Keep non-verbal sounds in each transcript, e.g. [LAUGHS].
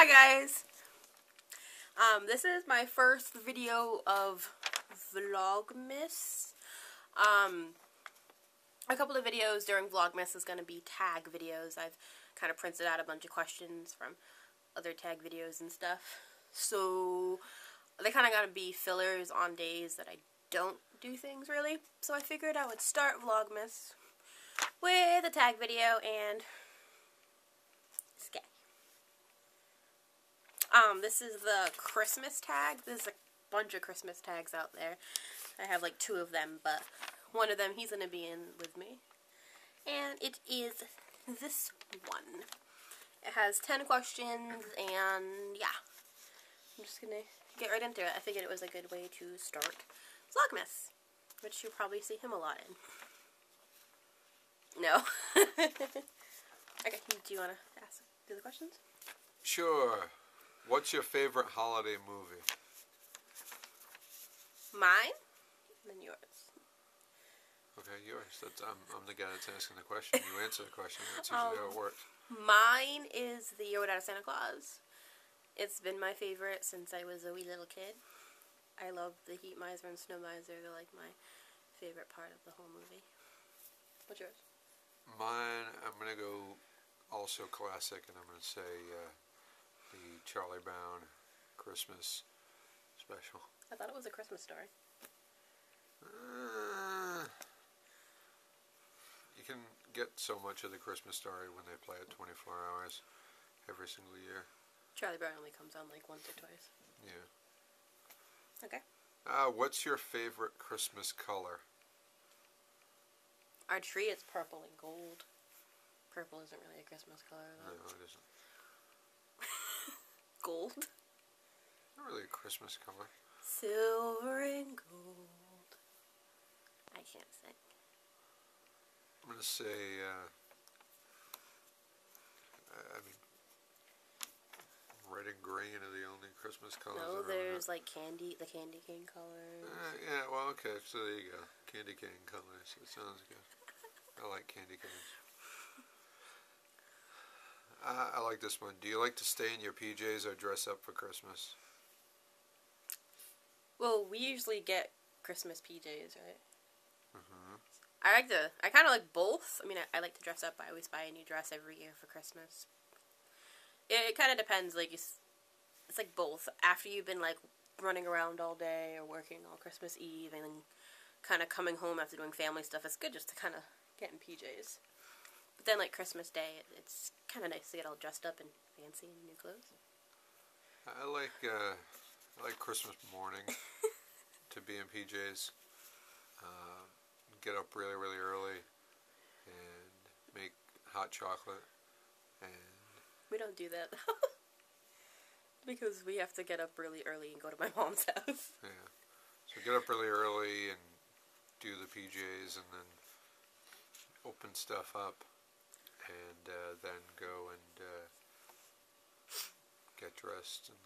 Hi guys! Um, this is my first video of Vlogmas. Um, a couple of videos during Vlogmas is going to be tag videos. I've kind of printed out a bunch of questions from other tag videos and stuff. So, they kind of got to be fillers on days that I don't do things really. So I figured I would start Vlogmas with a tag video and Um, this is the Christmas tag. There's a bunch of Christmas tags out there. I have like two of them, but one of them he's going to be in with me. And it is this one. It has 10 questions, and yeah. I'm just going to get right into it. I figured it was a good way to start Vlogmas, which you'll probably see him a lot in. No. [LAUGHS] okay, do you want to ask do the questions? Sure. What's your favorite holiday movie? Mine, and then yours. Okay, yours. That's, I'm, I'm the guy that's asking the question. You answer the question. That's usually how it Um, works. Mine is the Year Without Santa Claus. It's been my favorite since I was a wee little kid. I love the Heat Miser and Snow Miser. They're like my favorite part of the whole movie. What's yours? Mine, I'm going to go also classic, and I'm going to say uh, the Charlie Brown Christmas special. I thought it was a Christmas story. Uh, you can get so much of the Christmas story when they play it 24 hours every single year. Charlie Brown only comes on like once or twice. Yeah. Okay. Uh, what's your favorite Christmas color? Our tree is purple and gold. Purple isn't really a Christmas color Though. No, it isn't. Gold. Not really a Christmas color. Silver and gold. I can't sing. I'm gonna say, uh, I- I mean, red and green are the only Christmas colors. No, there's like candy, the candy cane colors. Uh, yeah, well, okay, so there you go. Candy cane colors. It sounds good. I like candy canes. Uh, I like this one. Do you like to stay in your PJs or dress up for Christmas? Well, we usually get Christmas PJs, right? hmm I like to. I kind of like both. I mean, I, I like to dress up. I always buy a new dress every year for Christmas. It, it kind of depends. Like it's, it's like both. After you've been like running around all day or working all Christmas Eve and then kind of coming home after doing family stuff, it's good just to kind of get in PJs. But then like Christmas Day, it, it's kind of nice to get all dressed up and fancy in new clothes. I like uh, I like Christmas morning [LAUGHS] to be in PJs. Uh, get up really really early and make hot chocolate and We don't do that [LAUGHS] because we have to get up really early and go to my mom's [LAUGHS] house. yeah. So get up really early and do the PJs and then open stuff up and uh, then go and uh, get dressed and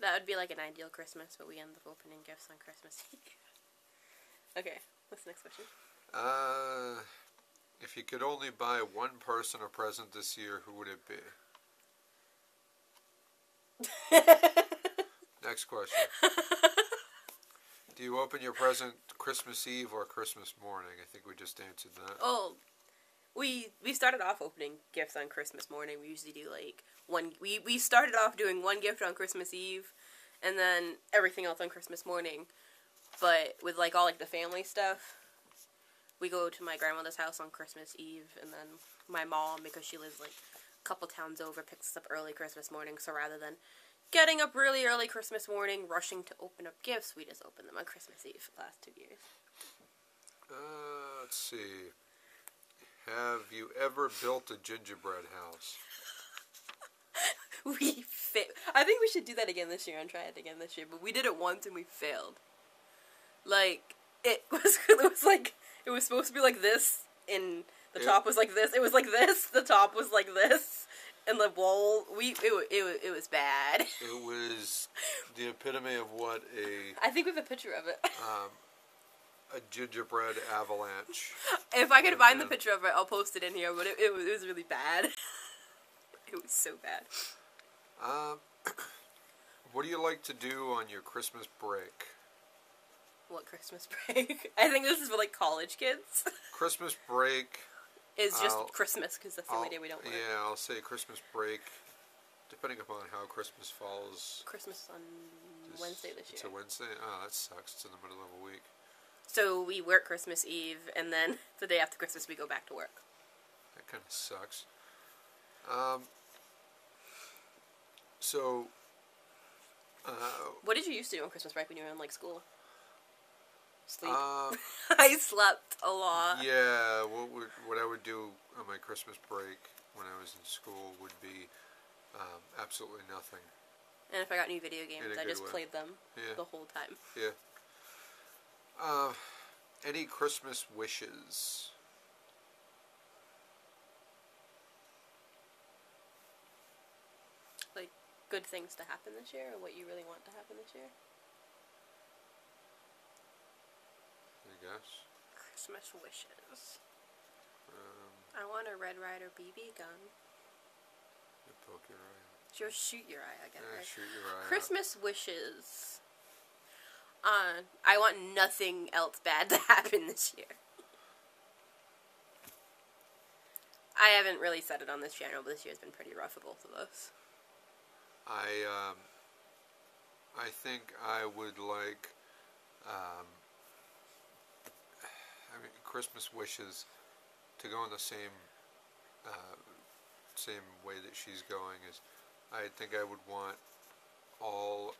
That would be like an ideal Christmas, but we end up opening gifts on Christmas [LAUGHS] Eve. okay, what's the next question? uh, if you could only buy one person a present this year, who would it be? [LAUGHS] Next question. [LAUGHS] Do you open your present Christmas Eve or Christmas morning? I think we just answered that. oh, we we started off opening gifts on Christmas morning. We usually do like one. We we started off doing one gift on Christmas Eve, and then everything else on Christmas morning. But with like all like the family stuff, we go to my grandmother's house on Christmas Eve, and then my mom because she lives like a couple towns over picks us up early Christmas morning. So rather than getting up really early Christmas morning, rushing to open up gifts, we just open them on Christmas Eve last two years. Uh, let's see. Have you ever built a gingerbread house? [LAUGHS] we fa- I think we should do that again this year and try it again this year. But we did it once and we failed. Like it [LAUGHS] was, it was like it was supposed to be like this, and the Yeah. top was like this. It was like this. [LAUGHS] The top was like this, and the wall. We it wa- it it was bad. It was the epitome of what a I think we have a picture of it. um, a gingerbread avalanche. if I could find the picture of it, I'll post it in here. But it, it was it was really bad. [LAUGHS] it was so bad. Um, [CLEARS THROAT] what do you like to do on your Christmas break? What Christmas [LAUGHS] break? I think this is for like college kids. [LAUGHS] Christmas break. is just I'll- Christmas because that's the I'll- only day we don't work. Yeah, I'll say Christmas break, depending upon how Christmas falls. Christmas on This- Wednesday this It's year. a Wednesday. Oh, that sucks. It's in the middle of a week. So we work Christmas Eve, and then [LAUGHS] the day after Christmas we go back to work. That kind of sucks. Um. So. Uh, What did you used to do on Christmas break when you were in like school? Sleep. uh, [LAUGHS] I slept a lot. yeah. What would what I would do on my Christmas break when I was in school would be um, absolutely nothing. And if I got new video games, I just way. played them Yeah. the whole time. Yeah. Uh, any Christmas wishes? Like good things to happen this year, or what you really want to happen this year. I guess. Christmas wishes. Um, I want a Red Ryder BB gun. you poke your eye. out. Just shoot your eye, I guess. Yeah, right? shoot your eye. out. Christmas wishes. Uh, I want nothing else bad [LAUGHS] to happen this year. I haven't really said it on this channel, but this year's been pretty rough for both of us. I um, I think I would like um, I mean Christmas wishes to go in the same uh, same way that she's going is I think I would want all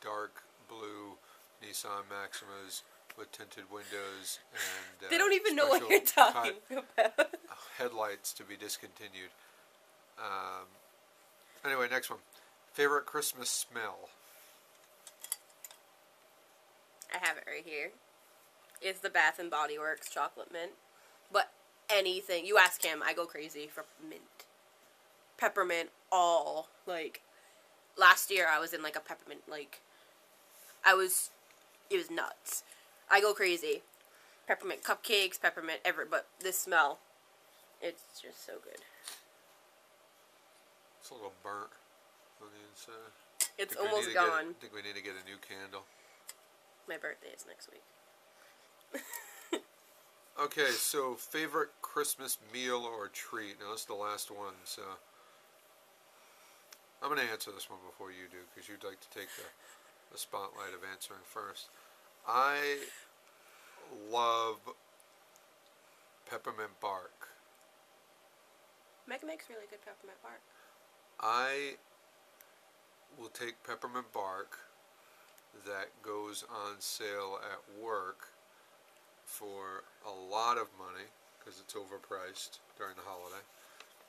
dark blue Nissan Maximas with tinted windows and uh, they don't even know what you're talking about. [LAUGHS] headlights to be discontinued. Um, anyway, next one. Favorite Christmas smell? I have it right here. It's the Bath and Body Works chocolate mint. But anything you ask him, I go crazy for mint. Peppermint all like last year I was in like a peppermint like I was it was nuts. I go crazy. Peppermint cupcakes, peppermint ever but this smell it's just so good. It's a little burnt on the inside. It's almost gone. get- gone. think we need to get a new candle. My birthday is next week. [LAUGHS] Okay, so favorite Christmas meal or treat? Now, this is the last one, so I'm going to answer this one before you do because you'd like to take the, the spotlight of answering first. I love peppermint bark. Meg makes really good peppermint bark. I will take peppermint bark that goes on sale at work for a lot of money because it's overpriced during the holiday.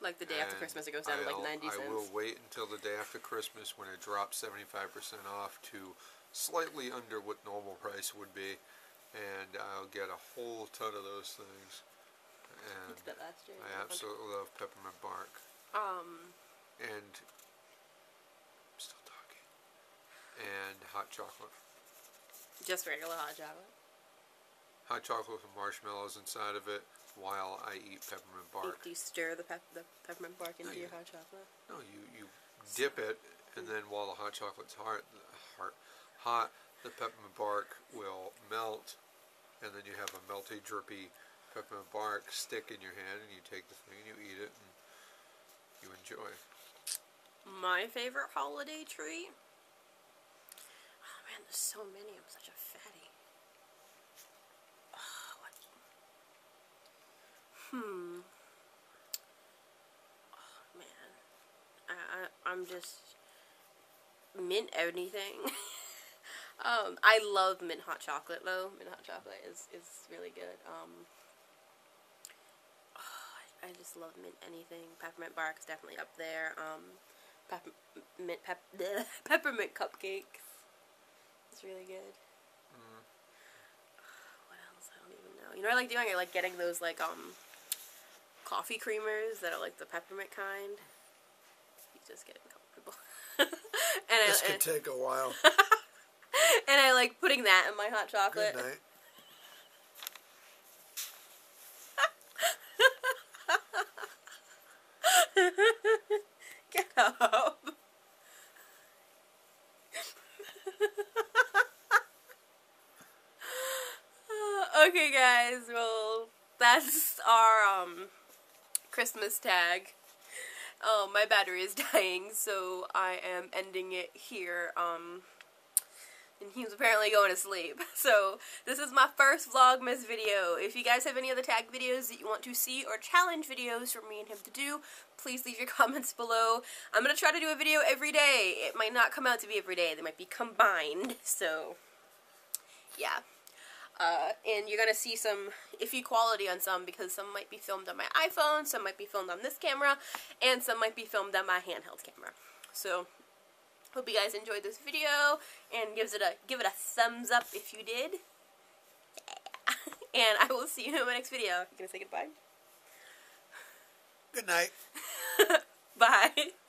Like the day after And Christmas it goes down to like I'll- ninety cents. I will wait until the day after Christmas when it drops 75% off to slightly under what normal price would be, and I'll get a whole ton of those things. And It's that last year. I absolutely love peppermint bark. Um, And I'm still talking. And hot chocolate. just regular hot chocolate. Hot chocolate with marshmallows inside of it while I eat peppermint bark. Do you stir the, pep- the peppermint bark into No, your hot chocolate? No, you, you dip it, and then while the hot chocolate's hot, hot, hot, the peppermint bark will melt, and then you have a melty, drippy peppermint bark stick in your hand, and you take the thing and you eat it, and you enjoy. My favorite holiday treat? Oh man, there's so many. I'm such a fatty. Oh, what? Hmm. Oh man. I, I, I'm just. Mint anything. [LAUGHS] um, I love mint hot chocolate though. Mint hot chocolate is, is really good. Um, [SIGHS] I just love mint anything. Peppermint bark is definitely up there. Um, pepper, mint pep, [LAUGHS] peppermint cupcakes. It's really good. Mm. [SIGHS] What else? I don't even know. You know what I like doing? I like getting those like um coffee creamers that are like the peppermint kind. He's just getting comfortable. [LAUGHS] and this I, could take a while. [LAUGHS] and I like putting that in my hot chocolate. Good night. [LAUGHS] Get up. okay, guys. Well, that's our um Christmas tag. Oh, my battery is [LAUGHS] dying, so I am ending it here. Um, and he was apparently going to sleep. [LAUGHS] So, this is my first Vlogmas video. If you guys have any other tag videos that you want to see or challenge videos for me and him to do, please leave your [LAUGHS] comments below. I'm going to try to do a video every day. It might not come out to be every day. They might be combined. So, yeah. Uh, and you're going to see some iffy quality on some because some might be filmed on my iPhone, some might be filmed on this camera, and some might be filmed on my handheld camera. So, hope you guys enjoyed this video, and gives it a give it a thumbs up if you did. Yeah. [LAUGHS] and I will see you in my next video. You gonna say goodbye? Good night. [LAUGHS]